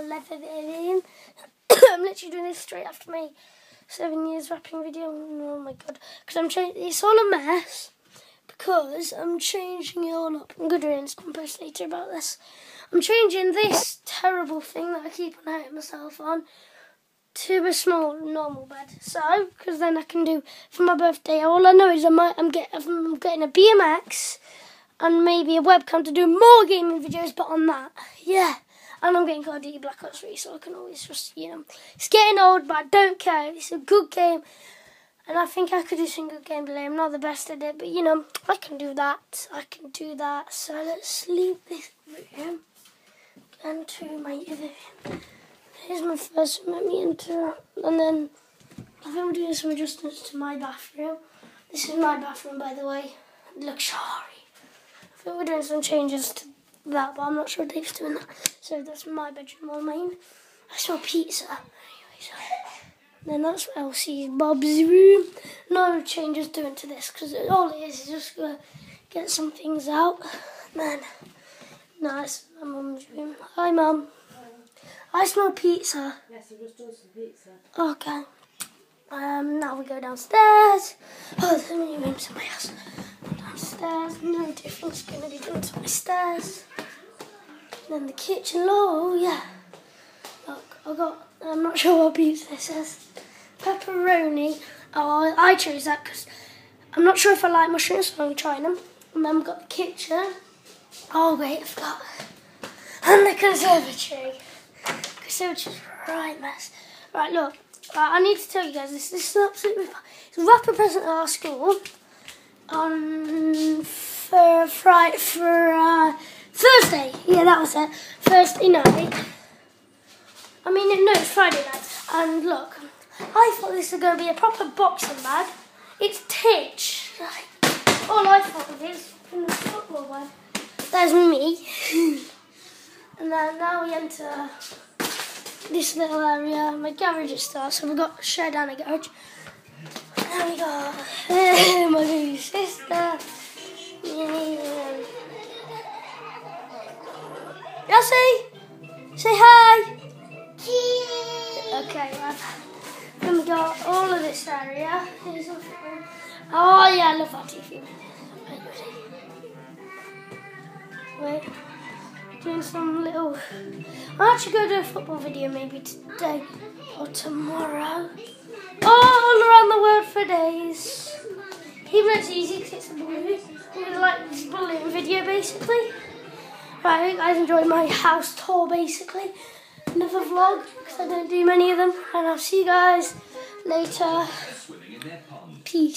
leather in. I'm literally doing this straight after my seven years wrapping video. Oh my god. Because I'm changing, it's all a mess. Because I'm changing it all up. I'm going to do an Instagram post later about this. I'm changing this terrible thing that I keep on hurting myself on to a small normal bed. So, because then I can do for my birthday. All I know is I might I'm, I'm getting a BMX and maybe a webcam to do more gaming videos. But on that, yeah. And I'm getting Call of Duty Black Ops 3, so I can always just, you know, it's getting old, but I don't care. It's a good game. And I think I could do some good gameplay. I'm not the best at it, but you know, I can do that. I can do that. So let's leave this room and to my other room. Here's my first room. Let me enter. And then I think we're doing some adjustments to my bathroom. This is my bathroom, by the way. Luxury. I think we're doing some changes to that, but I'm not sure Dave's doing that. So that's my bedroom on mine. I saw pizza. Anyways, then that's Elsie's Bob's room. No changes doing to this because all it is is just gonna get some things out. then, nice. My mum's room. Hi, mum. I smell pizza. Yes, I just done some pizza. Okay. Um, now we go downstairs. Oh, there's many rooms in my house. Downstairs, no difference going to be done to my stairs. Then the kitchen, oh yeah. Look, I got, I'm not sure what pizza this is. Pepperoni. Oh, I chose that because I'm not sure if I like mushrooms, so I'm trying them. And then we've got the kitchen. Oh wait, I forgot. And the conservatory. Conservatory's right mess. Right, look. Right, I need to tell you guys this. This is absolutely fine. It's a rapper present at our school on for Friday for uh, Thursday. Yeah, that was it. Thursday night. I mean, no, it's Friday night. And look, I thought this was going to be a proper boxing bag. It's Titch. Like, all I thought of is in the football one. There's me. and then now we enter this little area. My garage is there, so we've got shed and a garage. There we go. my baby sister. Yeah. Jessie, say hi. Okay, right. Then we got all of this area. Oh yeah, I love that TV. Wait, doing some little. I'll actually go do a football video maybe today or tomorrow. Oh, all around the world for days. Even it's easy because it's a bully. It's like this bullying video basically. Right, I hope you guys enjoyed my house tour basically. Another vlog because I don't do many of them. And I'll see you guys later. Peace.